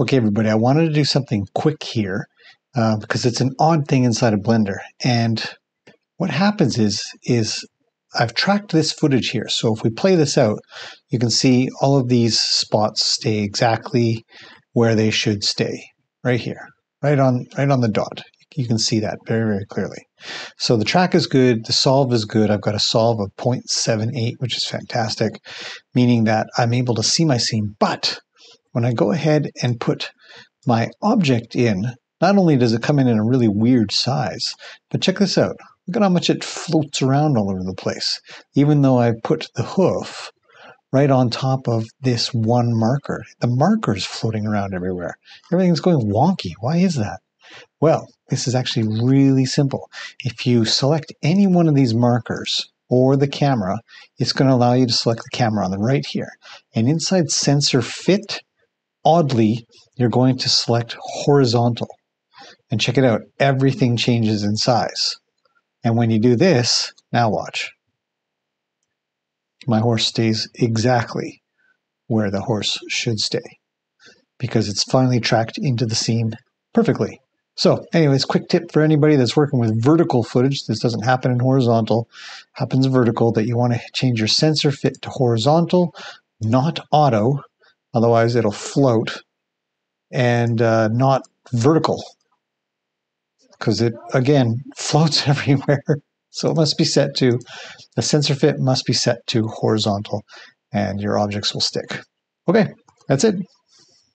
Okay, everybody, I wanted to do something quick here uh, because it's an odd thing inside of Blender. And what happens is, is I've tracked this footage here. So if we play this out, you can see all of these spots stay exactly where they should stay, right here, right on, right on the dot. You can see that very, very clearly. So the track is good. The solve is good. I've got a solve of 0.78, which is fantastic, meaning that I'm able to see my scene. But when I go ahead and put my object in, not only does it come in in a really weird size, but check this out. Look at how much it floats around all over the place. Even though I put the hoof right on top of this one marker. The marker's floating around everywhere. Everything's going wonky. Why is that? Well, this is actually really simple. If you select any one of these markers or the camera, it's going to allow you to select the camera on the right here. And inside sensor fit, oddly, you're going to select horizontal. And check it out, everything changes in size. And when you do this, now watch. My horse stays exactly where the horse should stay because it's finally tracked into the scene perfectly. So anyways, quick tip for anybody that's working with vertical footage. This doesn't happen in horizontal, happens vertical that you want to change your sensor fit to horizontal, not auto. Otherwise, it'll float and uh, not vertical because it, again, floats everywhere. So it must be set to, the sensor fit must be set to horizontal and your objects will stick. Okay, that's it.